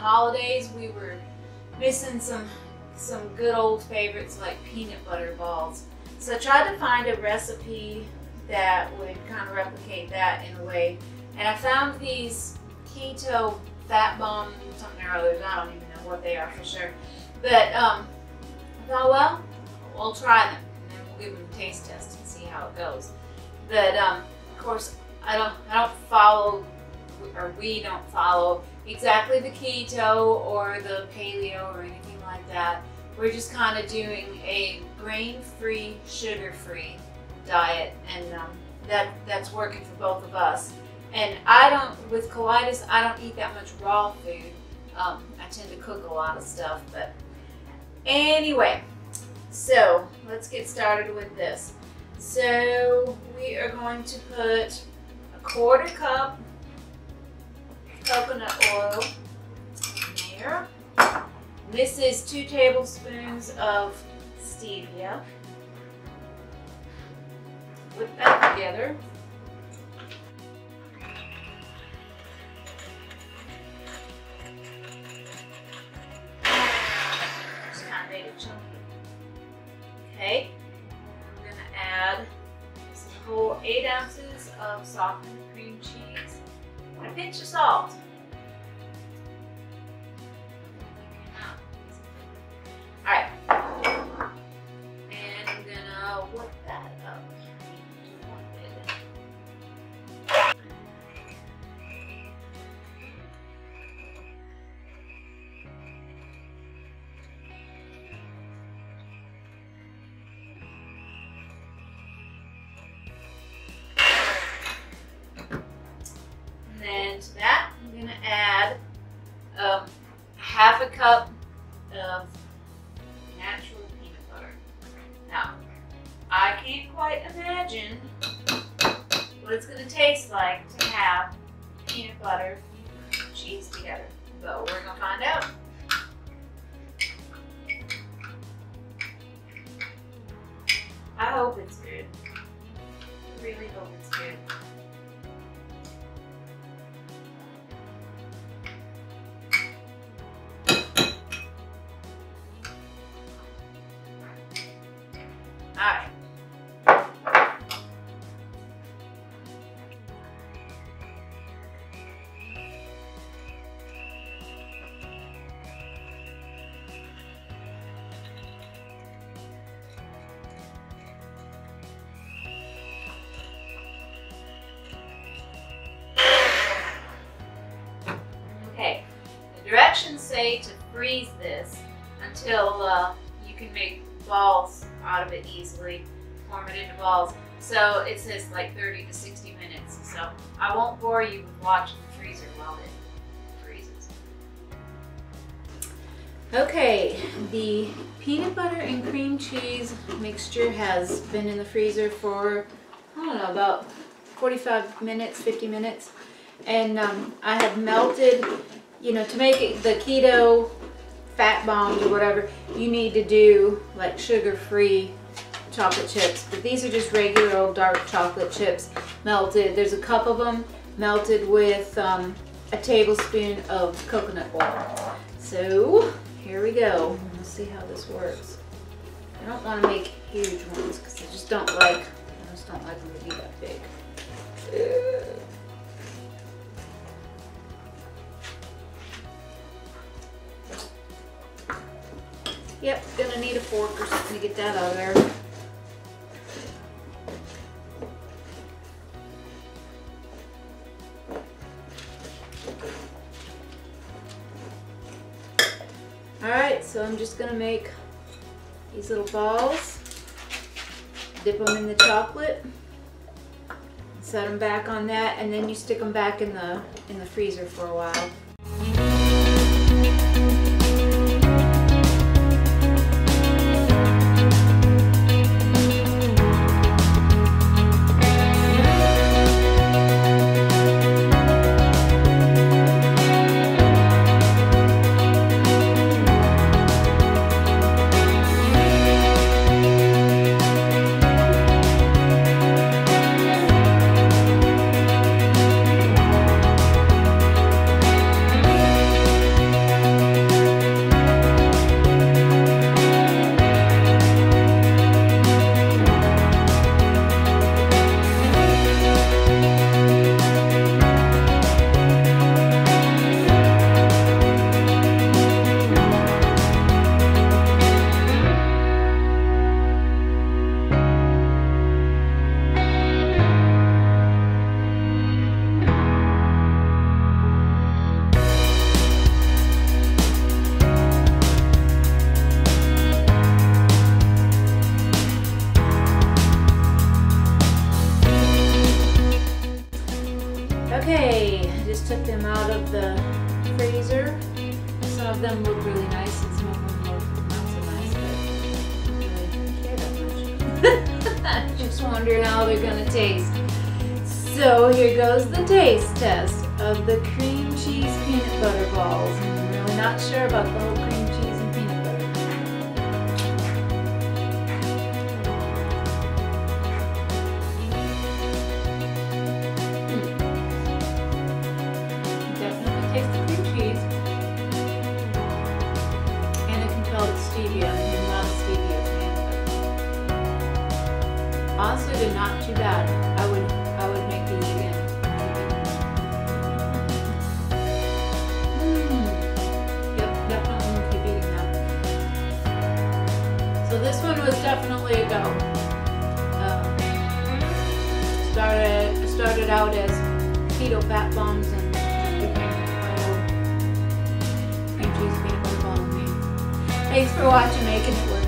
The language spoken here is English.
holidays, we were missing some some good old favorites like peanut butter balls. So I tried to find a recipe that would kind of replicate that in a way. And I found these keto fat bomb something or others. I don't even know what they are for sure. But um, I thought, well, we'll try them and then we'll give them a taste test and see how it goes. But um, of course, I don't I don't follow or we don't follow exactly the keto or the paleo or anything like that. We're just kind of doing a grain-free, sugar-free diet, and um, that that's working for both of us. And I don't, with colitis, I don't eat that much raw food. Um, I tend to cook a lot of stuff, but anyway, so let's get started with this. So we are going to put a quarter cup coconut oil in there. This is two tablespoons of stevia. Put that together. Just kind of made it chunky. Okay, I'm gonna add a whole eight ounces of softened cream cheese and a pinch of salt. Then to that, I'm gonna add um, half a cup of natural peanut butter. Now, I can't quite imagine what it's gonna taste like to have peanut butter and cheese together, but we're gonna find out. I hope it's good. I really hope it's good. Alright. Okay, the directions say to freeze this until uh, you can make balls out of it easily, form it into balls. So it says like 30 to 60 minutes. So I won't bore you with watching the freezer while it freezes. Okay, the peanut butter and cream cheese mixture has been in the freezer for, I don't know, about 45 minutes, 50 minutes. And um, I have melted, you know, to make it the keto fat bombs or whatever, you need to do like sugar-free chocolate chips. But these are just regular old dark chocolate chips melted. There's a cup of them melted with um, a tablespoon of coconut oil. So here we go. Let's see how this works. I don't want to make huge ones because I just don't like, that out of there. Alright, so I'm just gonna make these little balls, dip them in the chocolate, set them back on that, and then you stick them back in the in the freezer for a while. Look really nice and some of them look not so nice, but I really care that much. Just wondering how they're gonna taste. So here goes the taste test of the cream cheese peanut butter balls. I'm really not sure about the whole cream cheese too bad. I would I would make these again. Mm. Yep, definitely keep eating that. So this one was definitely a go. Um, started started out as keto fat bombs and cream cheese peanut butter ball. Thanks for watching, making it work.